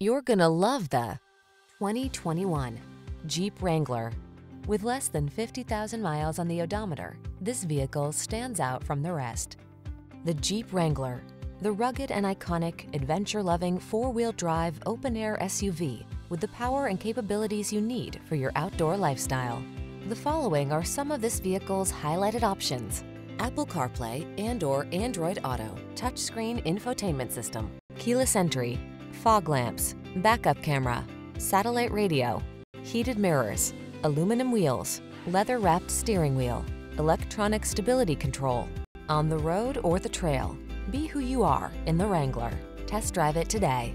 You're gonna love the 2021 Jeep Wrangler. With less than 50,000 miles on the odometer, this vehicle stands out from the rest. The Jeep Wrangler, the rugged and iconic, adventure-loving four-wheel drive open-air SUV with the power and capabilities you need for your outdoor lifestyle. The following are some of this vehicle's highlighted options. Apple CarPlay and or Android Auto, touchscreen infotainment system, keyless entry, fog lamps, backup camera, satellite radio, heated mirrors, aluminum wheels, leather-wrapped steering wheel, electronic stability control. On the road or the trail, be who you are in the Wrangler. Test drive it today.